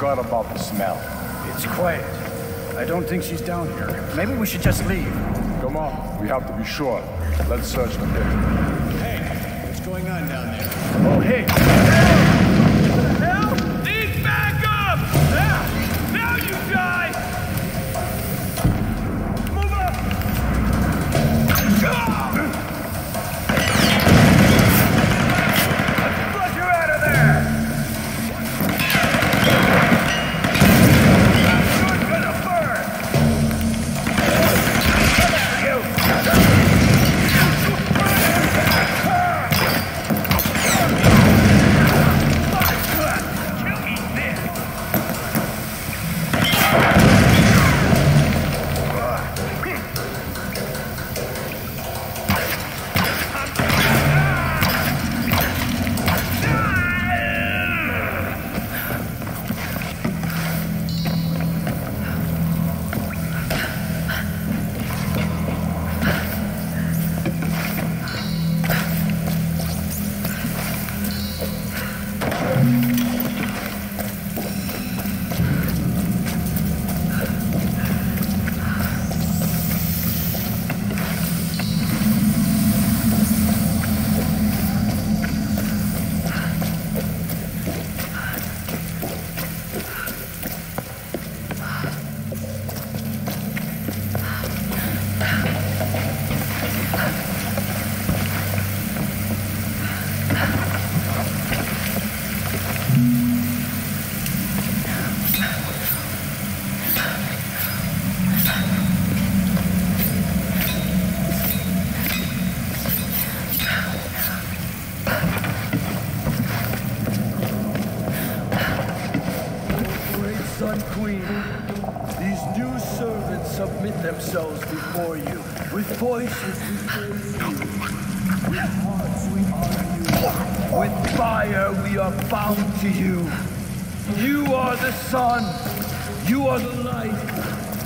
forgot about the smell. It's quiet. I don't think she's down here. Maybe we should just leave. Come on, we have to be sure. Let's search the pit. Hey, what's going on down there? Oh, hey!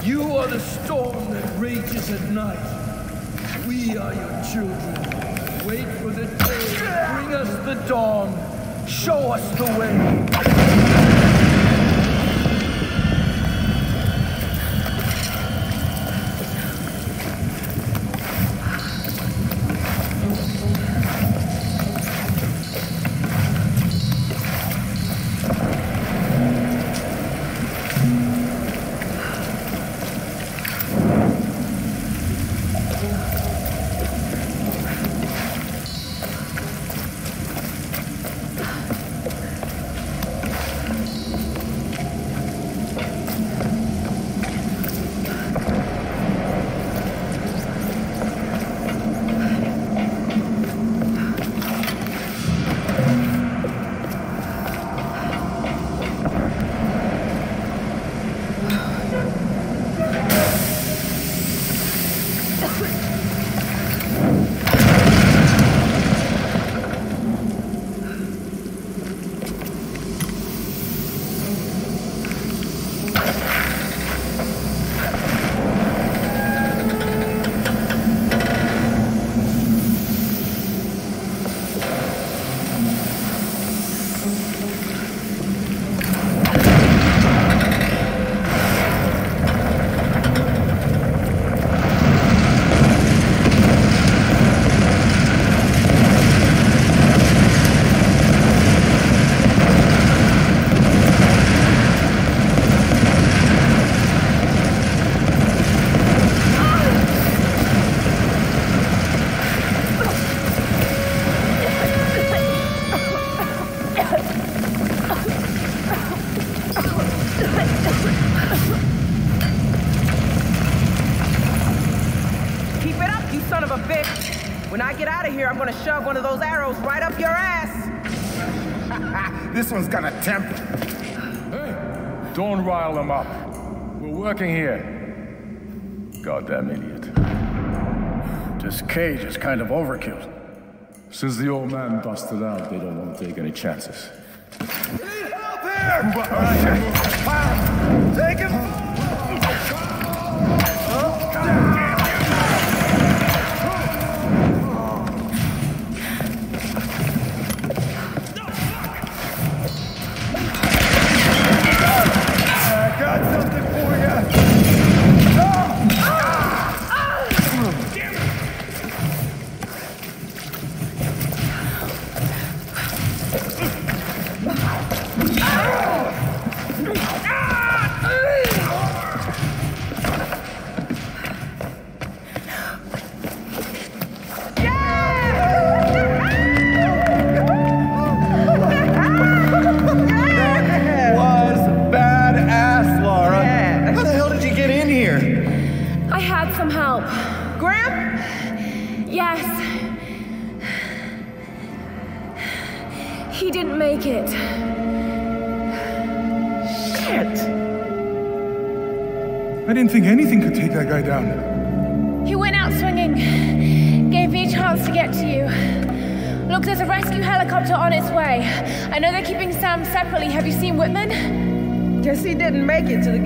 You are the storm that rages at night. We are your children. Wait for the day. Bring us the dawn. Show us the way. We're here. Goddamn idiot. This cage is kind of overkill. Since the old man busted out, they don't want to take any chances. Take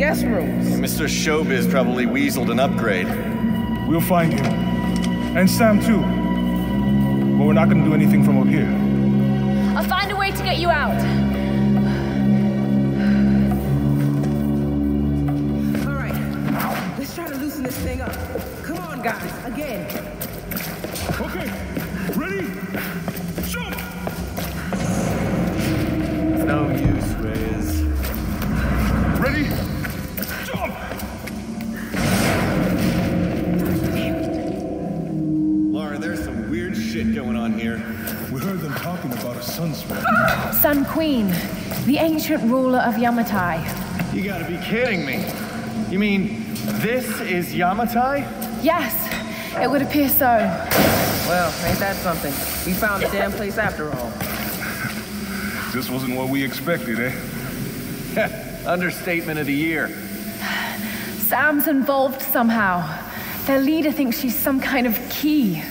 guest rooms. Mr. Showbiz probably weaseled an upgrade. We'll find him. And Sam, too. But we're not gonna do anything from up here. I'll find a way to get you out. All right, let's try to loosen this thing up. Come on, guys, again. Sun Queen, the ancient ruler of Yamatai. You gotta be kidding me. You mean this is Yamatai? Yes, it would appear so. Well, ain't that something? We found the damn place after all. This wasn't what we expected, eh? Understatement of the year. Sam's involved somehow. Their leader thinks she's some kind of key.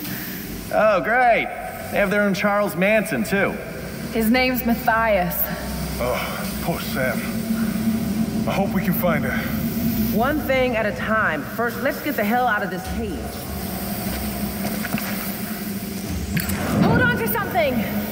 Oh, great. They have their own Charles Manson, too. His name's Mathias. Oh, poor Sam. I hope we can find her. One thing at a time. First, let's get the hell out of this cage. Hold on to something!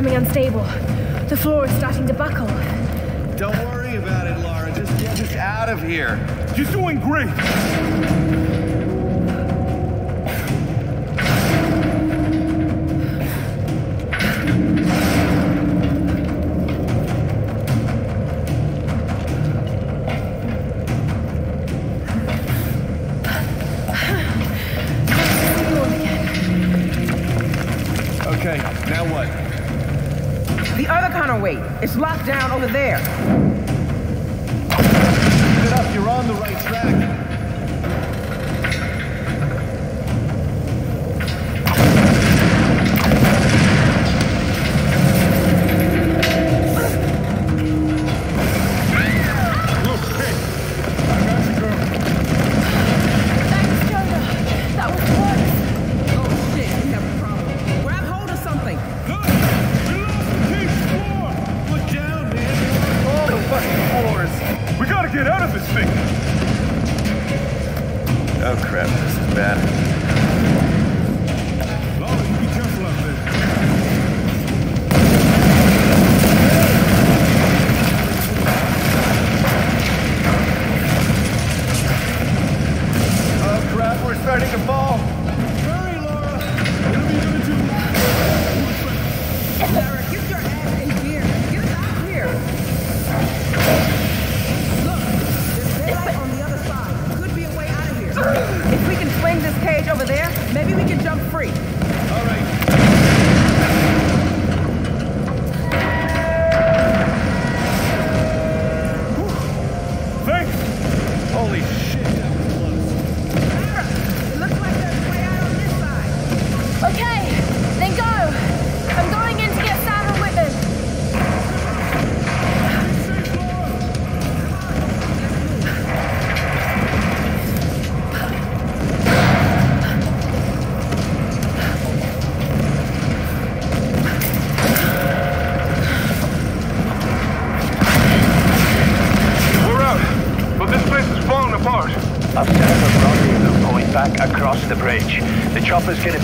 Becoming unstable. The floor is starting to buckle. Don't worry about it, Lara. Just get us out of here. You're doing great! The chopper's gonna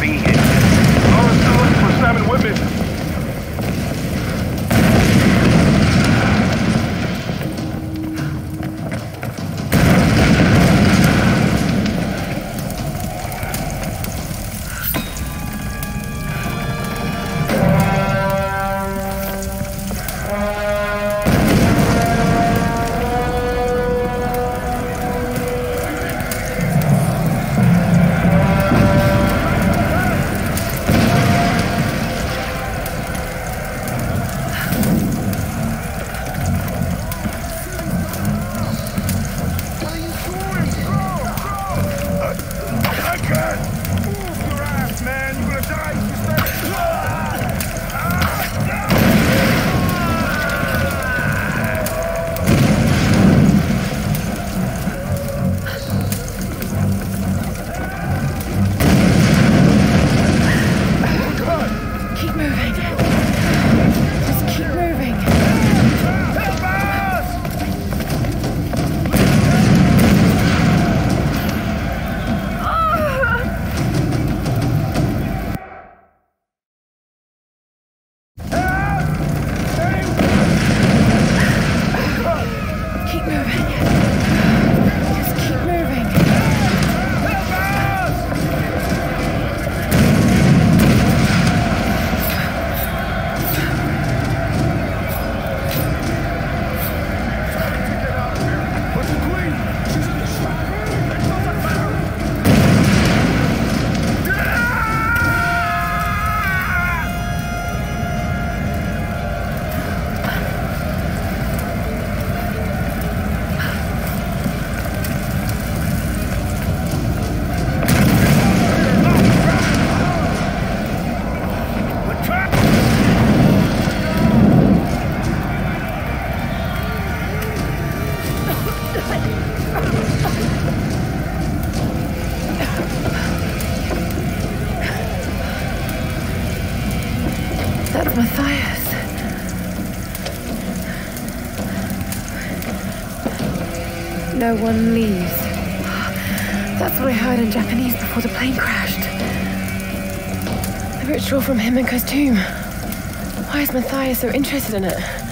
Leaves. That's what I heard in Japanese before the plane crashed. The ritual from Himiko's tomb. Why is Mathias so interested in it?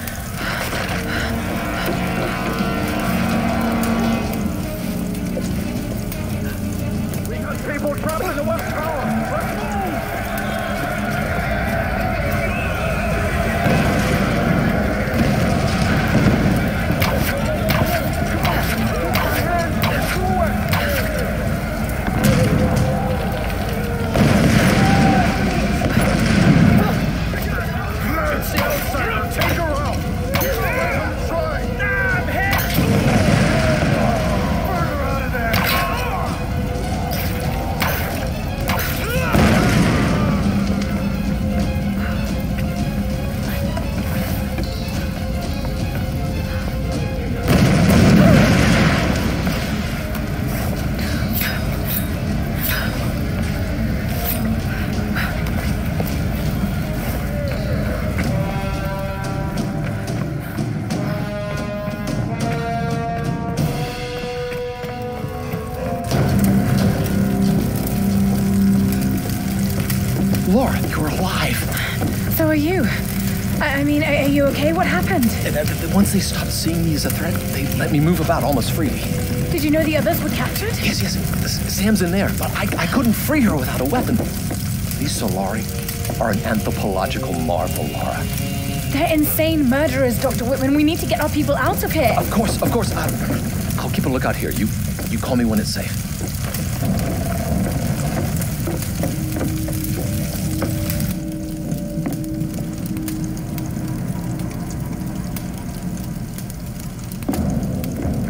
Okay? What happened? Once they stopped seeing me as a threat, they let me move about almost freely. Did you know the others were captured? Yes, yes, Sam's in there, but I, I couldn't free her without a weapon. These Solarii are an anthropological marvel, Lara. They're insane murderers, Dr. Whitman. We need to get our people out of here. Of course, of course. Uh, I'll keep a lookout here. You, you call me when it's safe.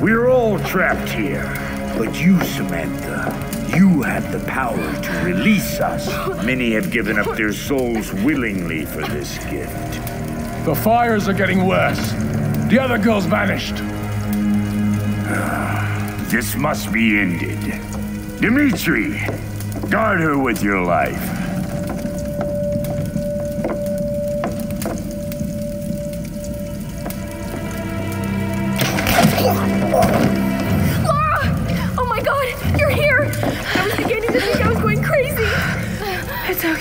We're all trapped here. But you, Samantha, you have the power to release us. Many have given up their souls willingly for this gift. The fires are getting worse. The other girls vanished. This must be ended. Dimitri, Guard her with your life.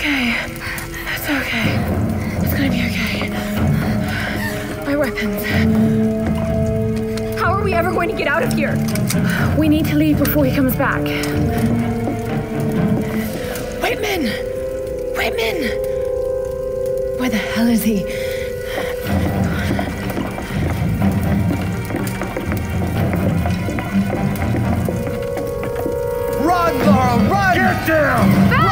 Okay. It's okay. It's gonna be okay. My weapons. How are we ever going to get out of here? We need to leave before he comes back. Whitman! Whitman! Where the hell is he? Run, Lara, run! Get down!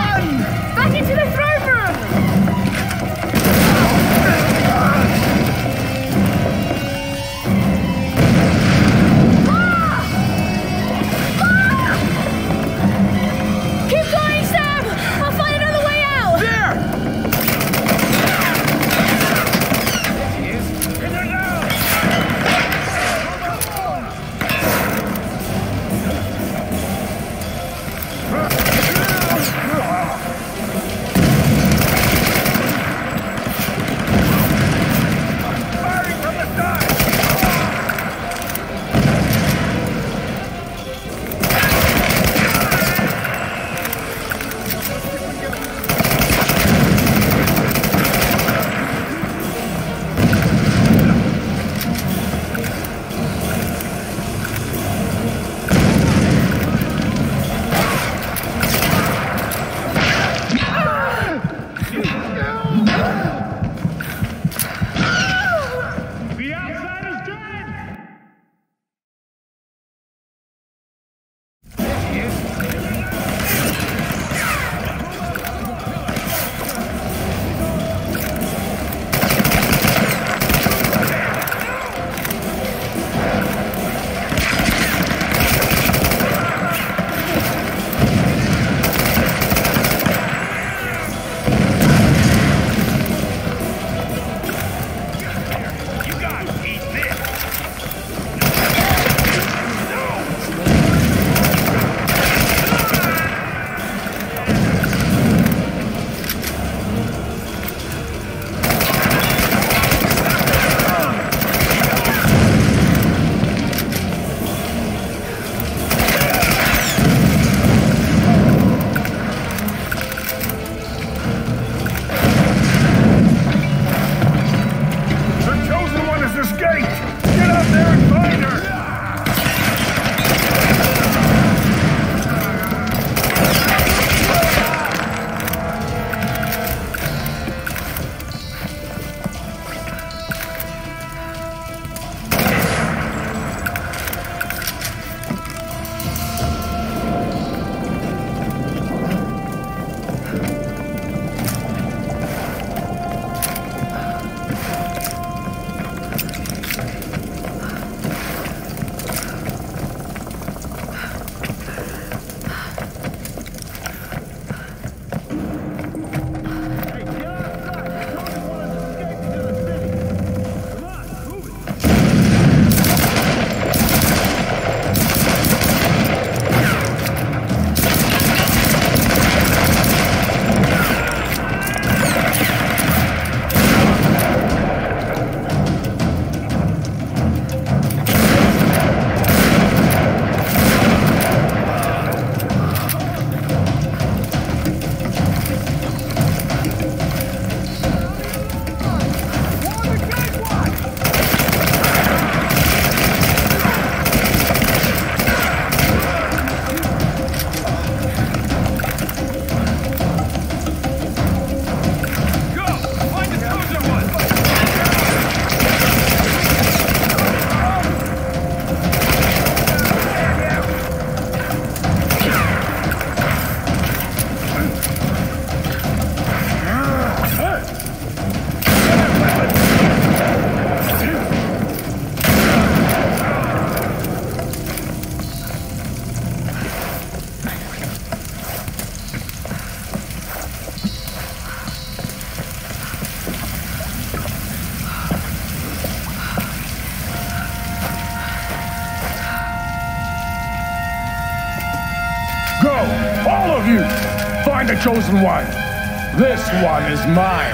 Chosen one. This one is mine.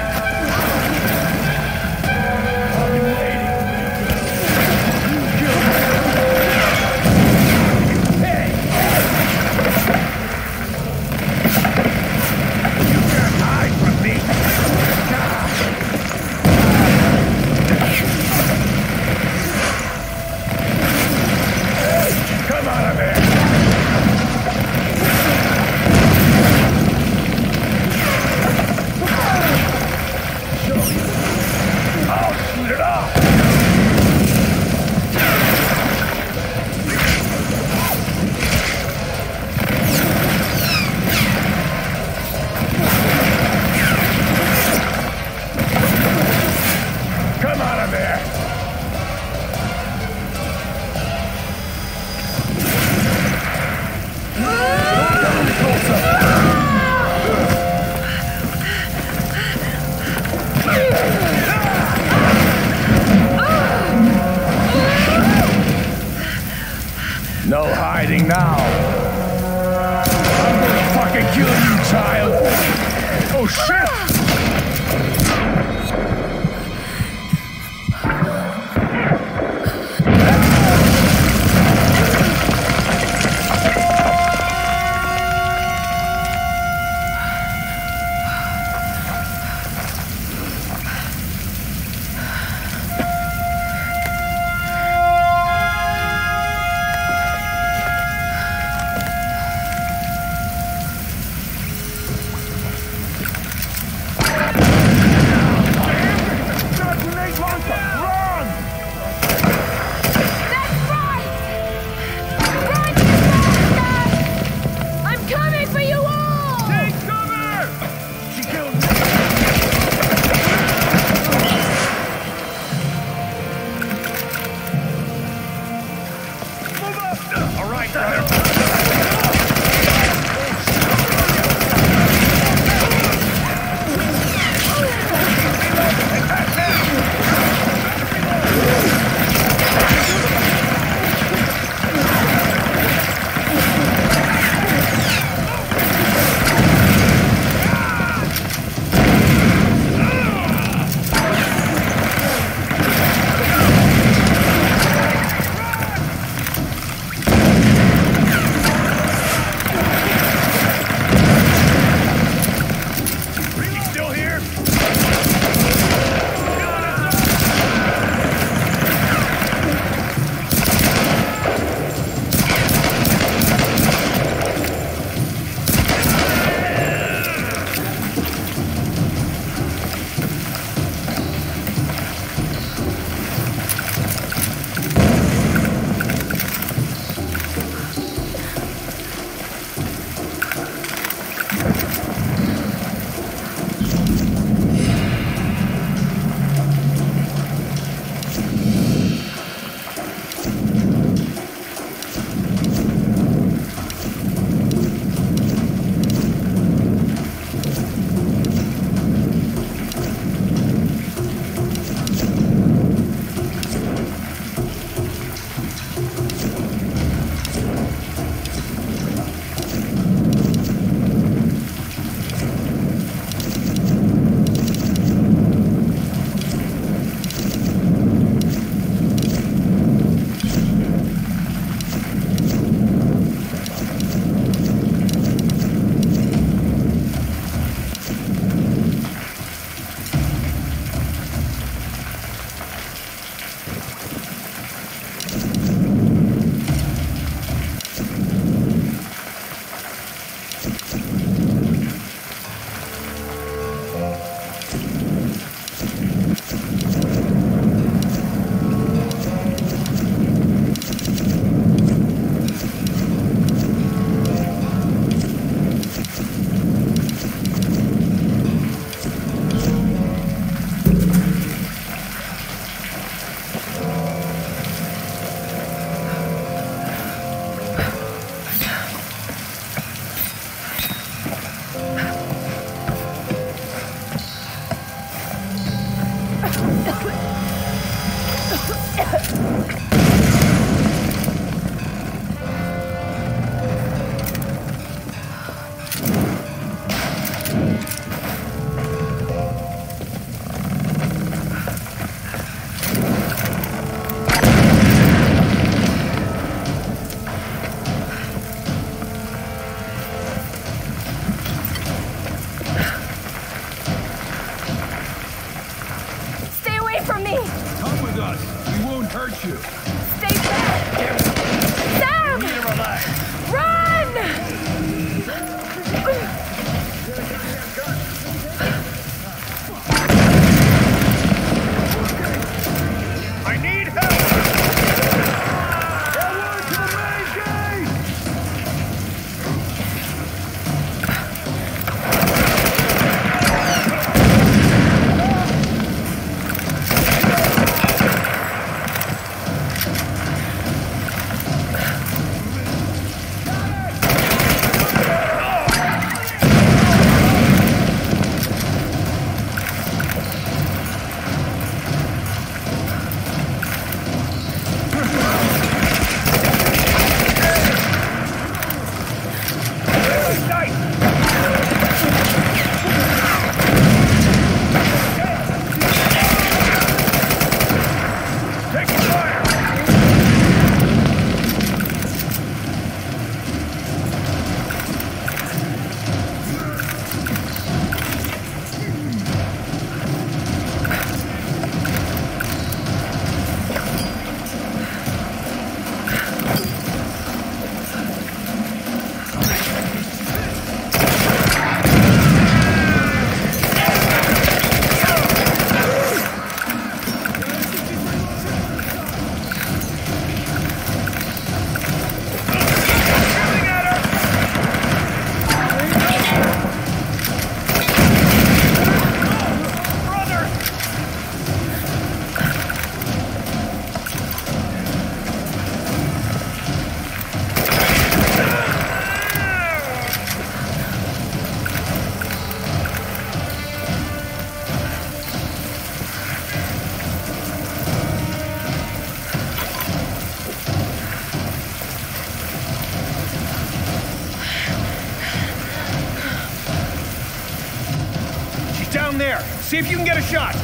See if you can get a shot.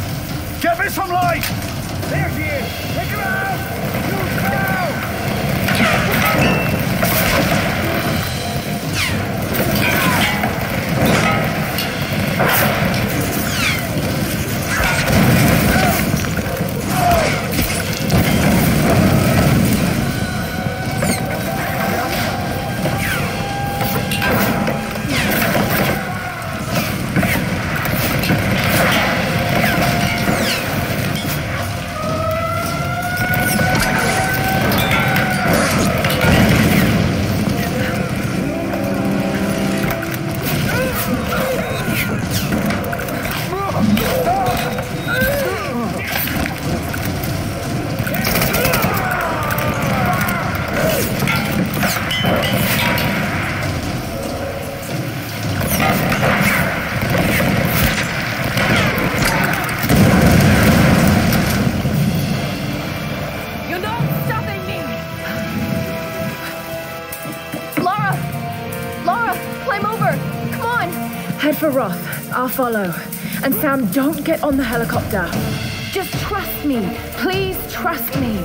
Get me some light! There she is! For Roth. I'll follow. And Sam, don't get on the helicopter. Just trust me. Please trust me.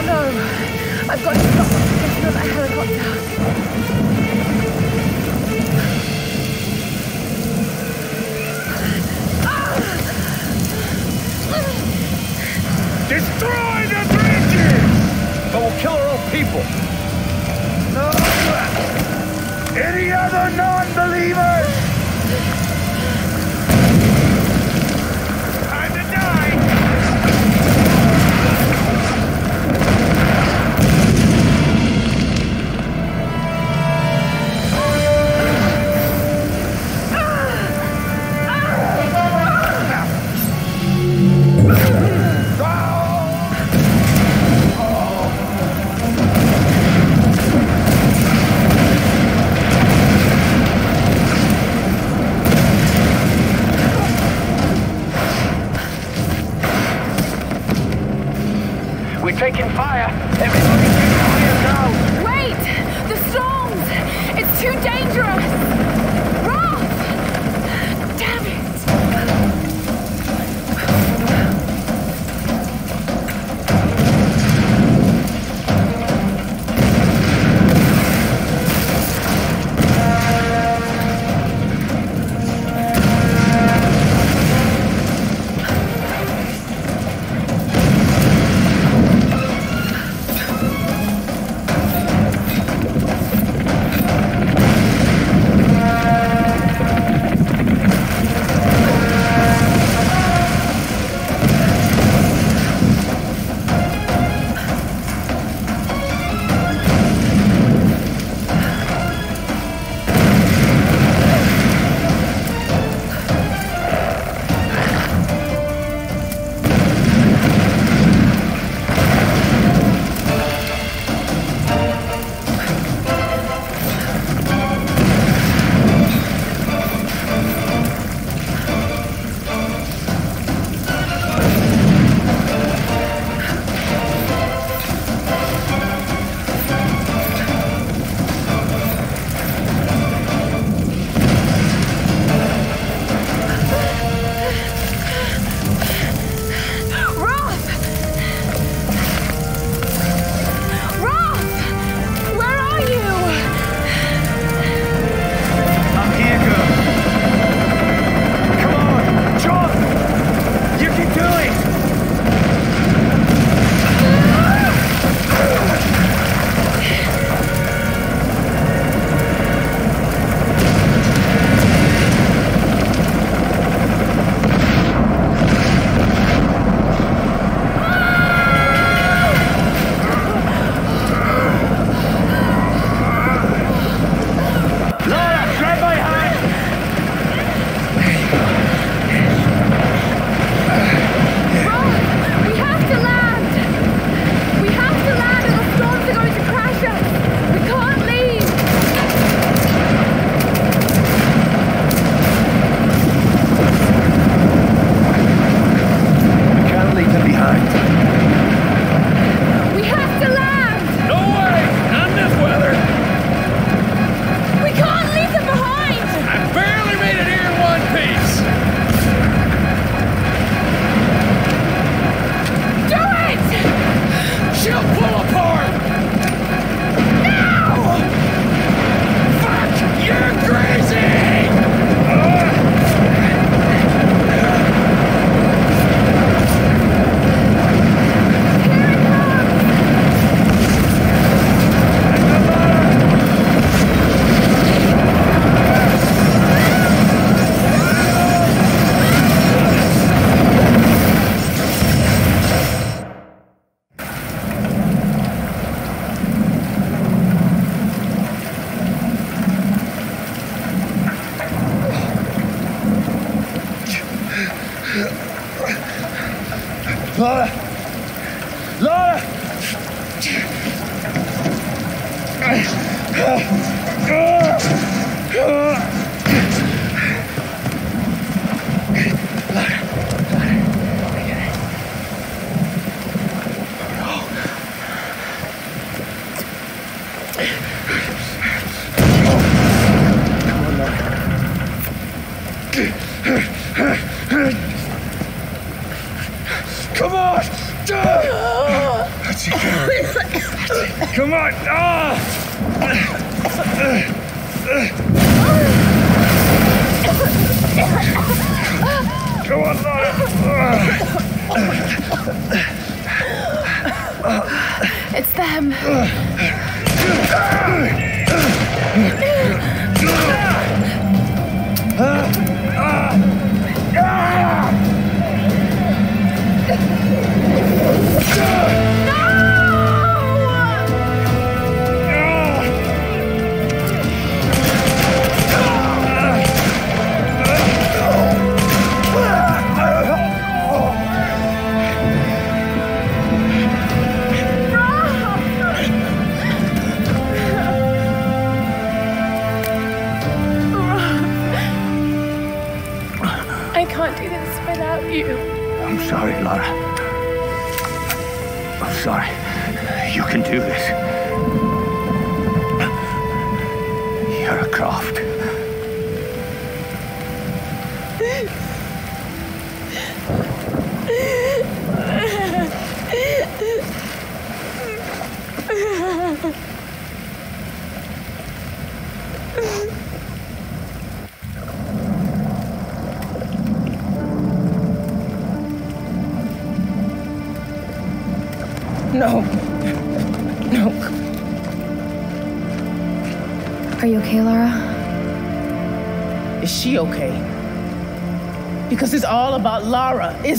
Oh no! I've got to stop get another helicopter. Destroy the bridges! But we'll kill our own people. No! Any other non-believers?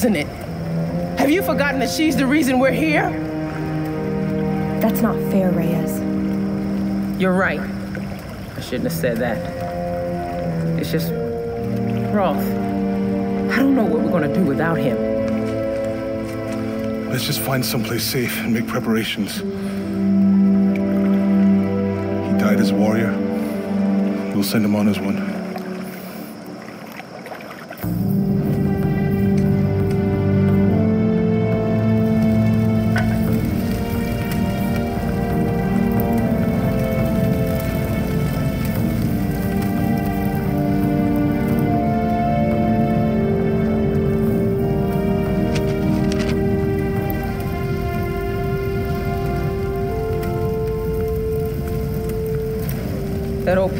Isn't it? Have you forgotten that she's the reason we're here? That's not fair, Reyes. You're right. I shouldn't have said that. It's just. Roth. I don't know what we're gonna do without him. Let's just find someplace safe and make preparations. He died as a warrior. We'll send him on as one.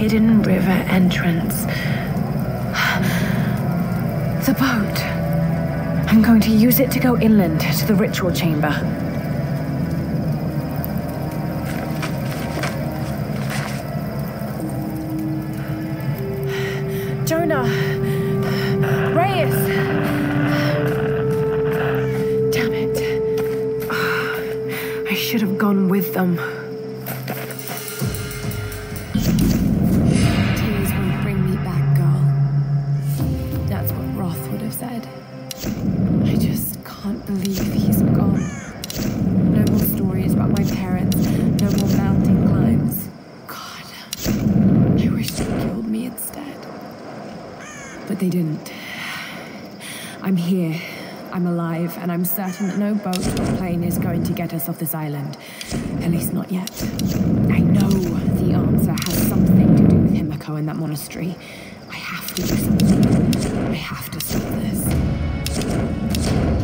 hidden river entrance. The boat. I'm going to use it to go inland to the ritual chamber. Off this island. At least not yet. I know the answer has something to do with Himiko and that monastery. I have to do something. I have to stop this.